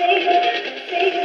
Save it.